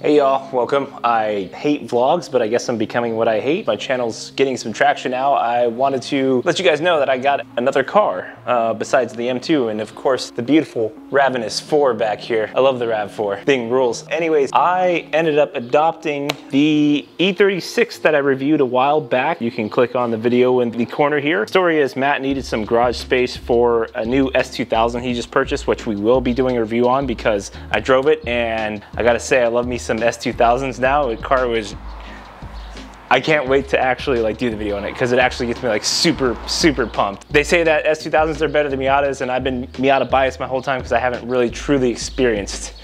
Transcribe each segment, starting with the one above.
Hey y'all, welcome. I hate vlogs, but I guess I'm becoming what I hate. My channel's getting some traction now. I wanted to let you guys know that I got another car uh, besides the M2 and of course the beautiful Ravenous 4 back here. I love the RAV4, thing rules. Anyways, I ended up adopting the E36 that I reviewed a while back. You can click on the video in the corner here. Story is Matt needed some garage space for a new S2000 he just purchased, which we will be doing a review on because I drove it and I gotta say I love me some S2000s now. The car was I can't wait to actually like do the video on it because it actually gets me like super, super pumped. They say that S2000s are better than Miatas and I've been Miata biased my whole time because I haven't really truly experienced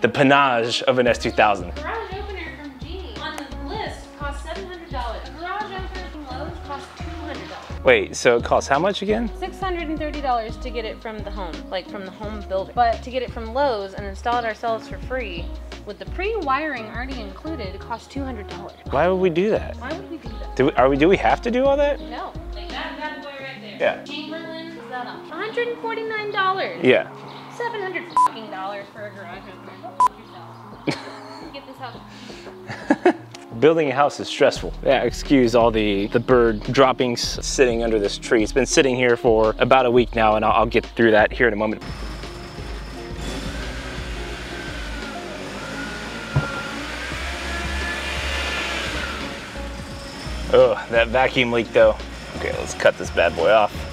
the panache of an S2000. Garage opener from Genie on the list costs $700. Garage opener from Lowe's costs $200. Wait, so it costs how much again? $630 to get it from the home, like from the home builder. But to get it from Lowe's and install it ourselves for free, with the pre-wiring already included, it costs $200. Why would we do that? Why would we do that? Do we, are we, do we have to do all that? No. Like that bad boy right there. Yeah. Chamberlain, is that up? $149. Yeah. 700 fucking dollars for a garage opener. Go fuck. Get this house. Building a house is stressful. Yeah, excuse all the, the bird droppings sitting under this tree. It's been sitting here for about a week now and I'll, I'll get through that here in a moment. Oh, that vacuum leak though. Okay, let's cut this bad boy off.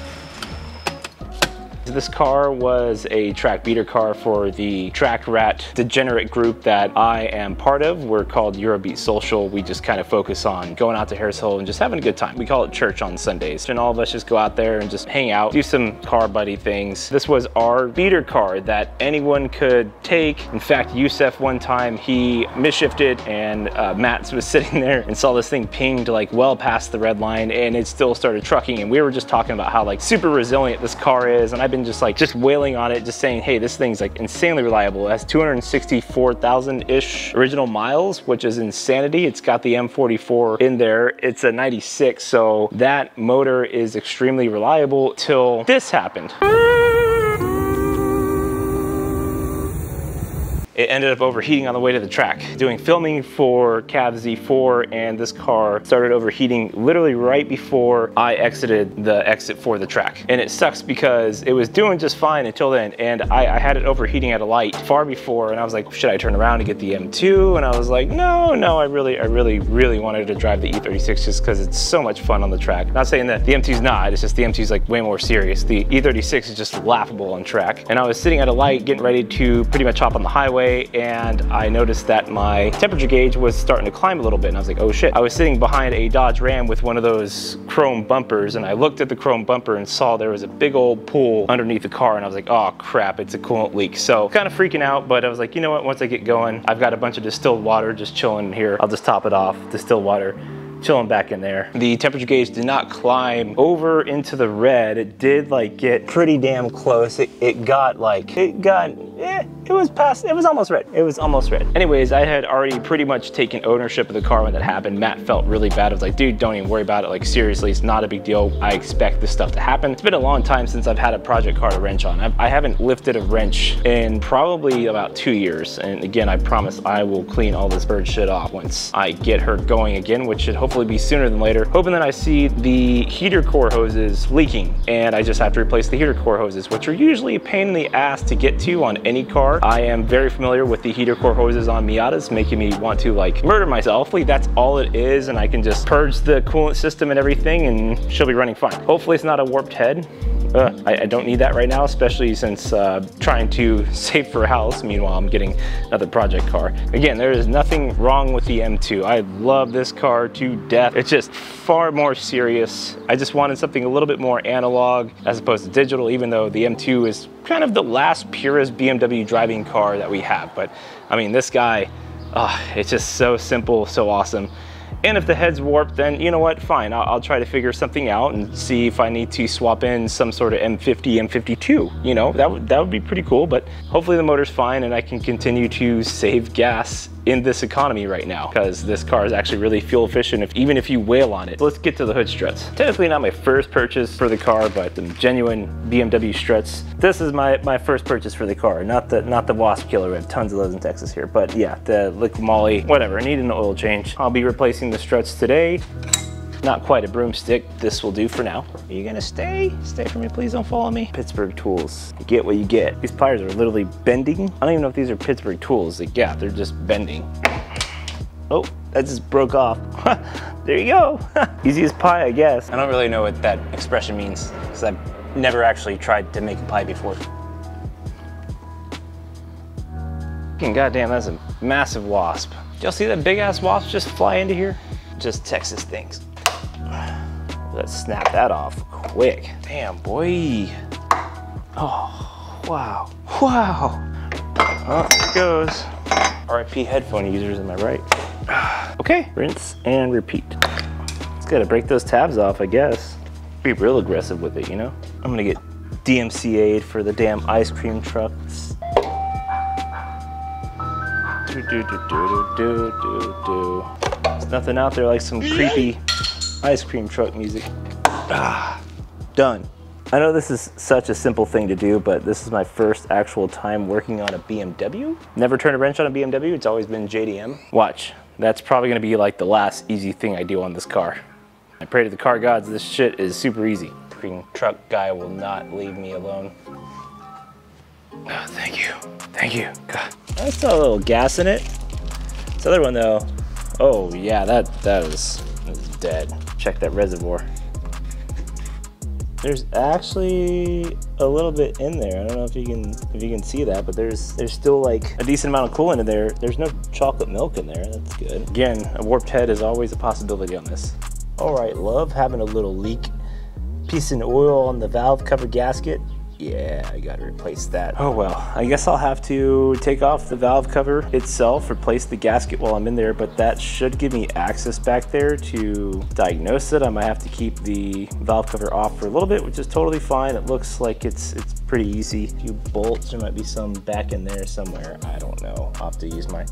This car was a track beater car for the track rat degenerate group that I am part of. We're called Eurobeat Social. We just kind of focus on going out to Harris Hill and just having a good time. We call it church on Sundays. And all of us just go out there and just hang out, do some car buddy things. This was our beater car that anyone could take. In fact, Yusef one time, he misshifted and uh, Matt was sitting there and saw this thing pinged like well past the red line and it still started trucking. And we were just talking about how like super resilient this car is. And I've been just like just wailing on it, just saying, hey, this thing's like insanely reliable. It has 264,000-ish original miles, which is insanity. It's got the M44 in there. It's a 96, so that motor is extremely reliable till this happened. It ended up overheating on the way to the track. Doing filming for Cav Z4 and this car started overheating literally right before I exited the exit for the track. And it sucks because it was doing just fine until then and I, I had it overheating at a light far before and I was like, should I turn around to get the M2? And I was like, no, no, I really, I really, really wanted to drive the E36 just because it's so much fun on the track. Not saying that the M2's not, it's just the M2's like way more serious. The E36 is just laughable on track. And I was sitting at a light getting ready to pretty much hop on the highway and I noticed that my temperature gauge was starting to climb a little bit and I was like, oh shit. I was sitting behind a Dodge Ram with one of those chrome bumpers and I looked at the chrome bumper and saw there was a big old pool underneath the car and I was like, oh crap, it's a coolant leak. So kind of freaking out, but I was like, you know what, once I get going, I've got a bunch of distilled water just chilling here. I'll just top it off, distilled water chilling back in there. The temperature gauge did not climb over into the red. It did like get pretty damn close. It, it got like, it got, eh, it was past, it was almost red. It was almost red. Anyways, I had already pretty much taken ownership of the car when that happened. Matt felt really bad. I was like, dude, don't even worry about it. Like seriously, it's not a big deal. I expect this stuff to happen. It's been a long time since I've had a project car to wrench on. I've, I haven't lifted a wrench in probably about two years. And again, I promise I will clean all this bird shit off once I get her going again, which should hopefully be sooner than later. Hoping that I see the heater core hoses leaking and I just have to replace the heater core hoses, which are usually a pain in the ass to get to on any car. I am very familiar with the heater core hoses on Miatas, making me want to like murder myself. Hopefully that's all it is and I can just purge the coolant system and everything and she'll be running fine. Hopefully it's not a warped head. Uh, I, I, don't need that right now, especially since uh, trying to save for a house. Meanwhile, I'm getting another project car. Again, there is nothing wrong with the M2. I love this car to death. It's just far more serious. I just wanted something a little bit more analog as opposed to digital, even though the M2 is kind of the last purest BMW driving car that we have. But I mean, this guy, oh, it's just so simple, so awesome. And if the head's warped, then you know what, fine. I'll, I'll, try to figure something out and see if I need to swap in some sort of M50, M52. You know, that would, that would be pretty cool, but hopefully the motor's fine and I can continue to save gas in this economy right now because this car is actually really fuel efficient if, even if you wail on it. Let's get to the hood struts. Technically not my first purchase for the car, but some genuine BMW struts. This is my, my first purchase for the car, not the not the Wasp Killer. We have tons of those in Texas here, but yeah, the liquid moly, whatever. I need an oil change. I'll be replacing the struts today. Not quite a broomstick. This will do for now. Are you gonna stay? Stay for me, please don't follow me. Pittsburgh tools. You get what you get. These pliers are literally bending. I don't even know if these are Pittsburgh tools. Like, yeah, they're just bending. Oh, that just broke off. there you go. Easy as pie, I guess. I don't really know what that expression means because I've never actually tried to make a pie before. Fucking goddamn, that's a massive wasp. Y'all see that big ass wasp just fly into here? Just Texas things. Let's snap that off quick. Damn, boy. Oh, wow. Wow. Oh, there it goes. RIP headphone users, am I right? okay, rinse and repeat. It's gotta break those tabs off, I guess. Be real aggressive with it, you know? I'm gonna get DMCA'd for the damn ice cream trucks. Do, do, do, do, do, do, do. There's nothing out there like some creepy ice cream truck music. Ah, done. I know this is such a simple thing to do, but this is my first actual time working on a BMW. Never turned a wrench on a BMW, it's always been JDM. Watch, that's probably gonna be like the last easy thing I do on this car. I pray to the car gods, this shit is super easy. Freaking truck guy will not leave me alone. Oh, thank you, thank you. God. I saw a little gas in it. This other one though, oh yeah, that, that is, dead. Check that reservoir. There's actually a little bit in there. I don't know if you can if you can see that, but there's there's still like a decent amount of coolant in there. There's no chocolate milk in there. That's good. Again, a warped head is always a possibility on this. All right, love having a little leak. Piece of oil on the valve cover gasket. Yeah, I gotta replace that. Oh well, I guess I'll have to take off the valve cover itself, replace the gasket while I'm in there, but that should give me access back there to diagnose it. I might have to keep the valve cover off for a little bit, which is totally fine. It looks like it's it's pretty easy. A few bolts, there might be some back in there somewhere. I don't know. I'll have to use my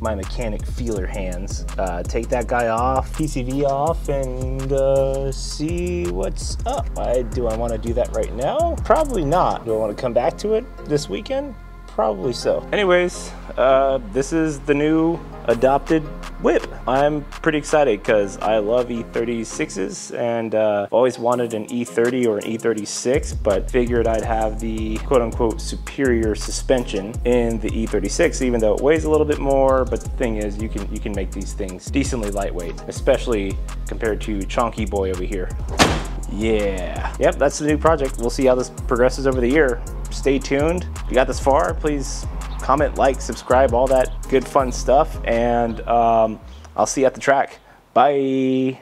my mechanic feeler hands. Uh, take that guy off, PCV off, and uh, see what's up. I, do I want to do that right now? Probably not. Do I want to come back to it this weekend? Probably so. Anyways, uh, this is the new adopted whip. I'm pretty excited because I love E36s and uh, always wanted an E30 or an E36, but figured I'd have the quote unquote superior suspension in the E36, even though it weighs a little bit more. But the thing is, you can you can make these things decently lightweight, especially compared to Chonky Boy over here. Yeah. Yep, that's the new project. We'll see how this progresses over the year. Stay tuned. If you got this far, please comment, like, subscribe, all that good fun stuff. And um, I'll see you at the track. Bye.